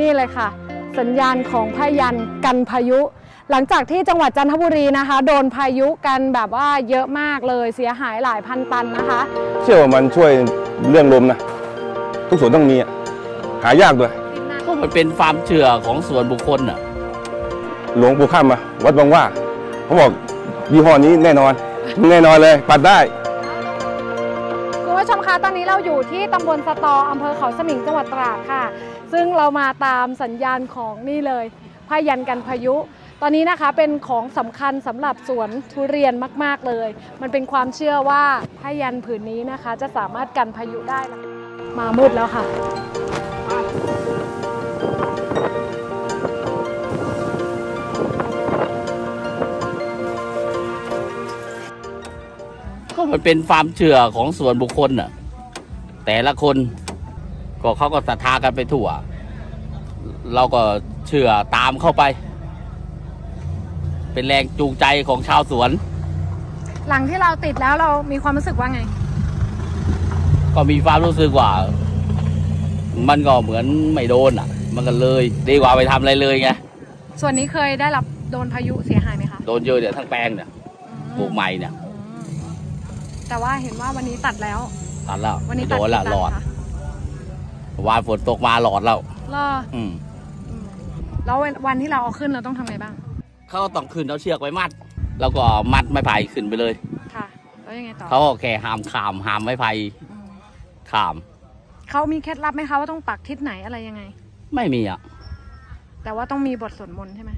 นี่เลยค่ะ สัญญาณของพยันกันพายุ หลังจากที่จังหวัดจันทบุรีนะคะ โดนพายุกันแบบว่าเยอะมากเลยเสียหายหลายพันตันนะคะ เชื่อว่ามันช่วยเรื่องลมนะ ทุกสวนต้องมีอะหายากด้วยก็มันเป็นความเชื่อของส่วนบุคคลอะหลวงปู่ข้ามมาวัดบางว่า เขาบอกยี่ห้อนี้แน่นอน แน่นอนเลยปัดได้คุณผู้ ชมคะตอนนี้เราอยู่ที่ตำบลสตออำเภอเขาสมิงจังหวัดตราดค่ะ ซึ่งเรามาตามสัญญาณของนี่เลยพยันกันพายุ ตอนนี้นะคะเป็นของสำคัญสำหรับสวนทุเรียนมาก ๆเลย มันเป็นความเชื่อว่าพยันผืนนี้นะคะ จะสามารถกันพายุได้ มามืดแล้วค่ะ มันเป็นความเชื่อของส่วนบุคคลน่ะ แต่ละคนก็เขาก็ศรัทธากันไปทั่ว เราก็เชื่อตามเข้าไป เป็นแรงจูงใจของชาวสวน หลังที่เราติดแล้วเรามีความรู้สึกว่าไง ก็มีความรู้สึกว่า มันก็เหมือนไม่โดนอะ มันก็เลยดีกว่าไปทำอะไรเลยไงส่วนนี้เคยได้รับโดนพายุเสียหายไหมคะ โดนเยอะเนี่ยทั้งแปลงเนี่ยปลูกใหม่เนี่ยอืม แต่ว่าเห็นว่าวันนี้ตัดแล้ว ตัดแล้ววันนี้ไม่ตัดโดนละกี่หลอดตันคะวานฝนตกมาหลอดแล้วรออืมอืมแล้ววันที่เราเอาขึ้นเราต้องทำไงบ้าง เขาก็ต้องขึ้นเอาเชือกไปมัด แล้วก็มัดไม้ไผ่ขึ้นไปเลย ค่ะ แล้วยังไงต่อเขาก็แค่ห้ามขามห้ามไม้ไผ่อืมขาม เขามีเคล็ดลับไหมคะว่าต้องปักทิศไหนอะไรยังไง ไม่มีอะ แต่ว่าต้องมีบทสวดมนต์ใช่ไหม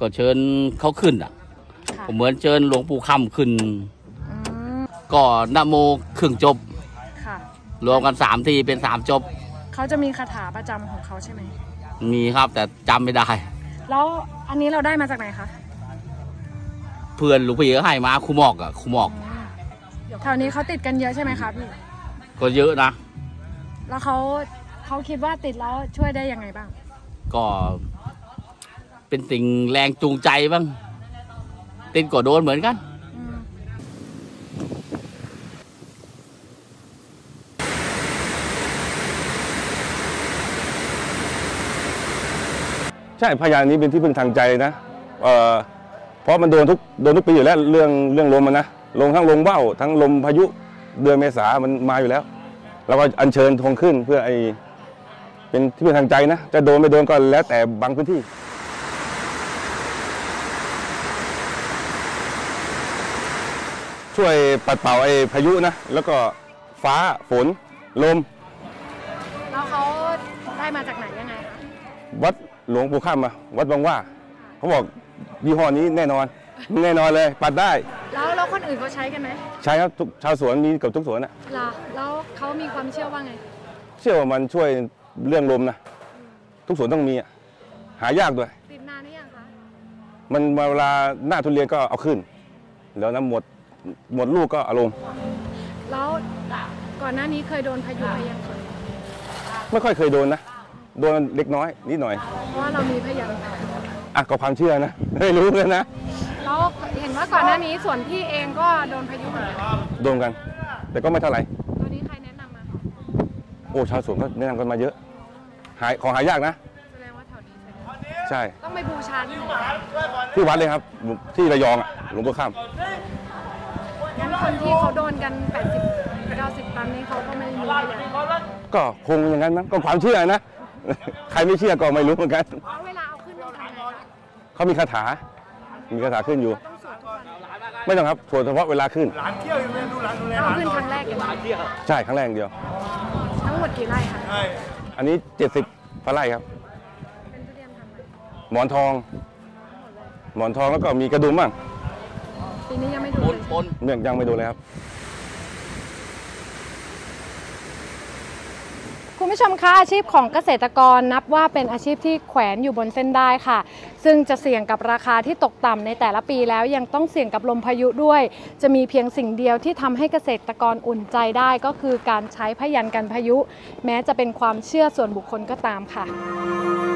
ก็เชิญเขาขึ้นอะค่ะก็เหมือนเชิญหลวงปู่คำขึ้น อืมก็นะโมครึ่งจบ ค่ะ รวมกันสามทีเป็นสามจบ เขาจะมีคาถาประจำของเขาใช่ไหม มีครับแต่จำไม่ได้ แล้วอันนี้เราได้มาจากไหนคะเพื่อนหลูกพี่ก็ให้มาครูหมอกอะครูหมอกอืมแถวนี้เขาติดกันเยอะใช่ไหมคะพี่ ก็เยอะนะ แล้วเขาเขาคิดว่าติดแล้วช่วยได้ยังไงบ้าง ก็ เป็นสิ่งแรงจูงใจบ้างติดก็โดนเหมือนกัน ใช่พยานนี้เป็นที่พึ่งทางใจนะเอ่อเพราะมันโดนทุกโดนทุกปีอยู่แล้วเรื่องเรื่องลมมันนะลมทั้งลมว่าวทั้งลมพายุเดือนเมษามันมาอยู่แล้วเราก็อัญเชิญธงขึ้นเพื่อไอเป็นที่พึ่งทางใจนะ จะโดนไม่โดนก็แล้วแต่บางพื้นที่ช่วยปัดเป่าไอ้พายุนะ แล้วก็ฟ้าฝนลม แล้วเขาได้มาจากไหนยังไงคะวัด หลวงปู่ข้ามมาวัดบางว่า เขาบอกยี่ห้อนี้แน่นอน แน่นอนเลย ปัดได้ แล้วแล้วคนอื่นเขาใช้กันไหมใช้ครับทุกชาวสวนมีเกับทุกสวนนะเหรอแล้วเขามีความเชื่อว่าไง เชื่อว่ามันช่วยเรื่องลมนะทุกสวนต้องมีอะหายากด้วย ติดนานหรือยังคะมันเวลาหน้าทุเรียนก็เอาขึ้น แล้วนะหมดหมดลูกก็เอาลงแล้วก่อนหน้านี้เคยโดนพายุไปยังเคยไม่ค่อยเคยโดนนะ โดนเล็กน้อยนิดหน่อย เพราะว่าเรามีพยานอะก็ความเชื่อนะ ไม่รู้เลยนะแล้วเห็นว่าก่อนหน้านี้ส่วนพี่เองก็โดนพายุเหมือนกันโดนกัน แต่ก็ไม่เท่าไหร่ตัวนี้ใครแนะนำมาโอ้ชาวสวนก็แนะนำกันมาเยอะ หายของหายากนะ แสดงว่าแถวนี้ใช่ไหมใช่ต้องไปบูชาที่ไหนที่วัดเลยครับ ที่ระยองอะหลวงปู่ข้าม งั้นคนที่เขาโดนกัน 80 90 ตันนี่เขาก็ไม่มีพยาน ก็คงอย่างนั้นมั้งก็ความเชื่อนะ ใครไม่เชื่อก็ไม่รู้เหมือนกันแล้วเวลาเอาขึ้นต้องทำไงคะเขามีคาถา มีคาถาขึ้นอยู่ ต้องสวดทุกวันไม่ต้องครับสวดเฉพาะเวลาขึ้นต้องเอาขึ้นครั้งแรกอย่างนี้ใช่ครั้งแรกอย่างเดียว ทั้งหมดกี่ไร่คะอันนี้ 70พระไร่ครับ เป็นทุเรียนพันธุ์อะไรหมอนทอง หมอนทองแล้วก็มีกระดุมบ้างปีนี้ยังไม่ดูปเลนยปนเนื่องยังไม่ดูเลยครับ คุณผู้ชมคะอาชีพของเกษตรกรนับว่าเป็นอาชีพที่แขวนอยู่บนเส้นได้ค่ะ ซึ่งจะเสี่ยงกับราคาที่ตกต่ำในแต่ละปีแล้วยังต้องเสี่ยงกับลมพายุด้วย จะมีเพียงสิ่งเดียวที่ทำให้เกษตรกรอุ่นใจได้ก็คือการใช้พยันกันพายุ แม้จะเป็นความเชื่อส่วนบุคคลก็ตามค่ะ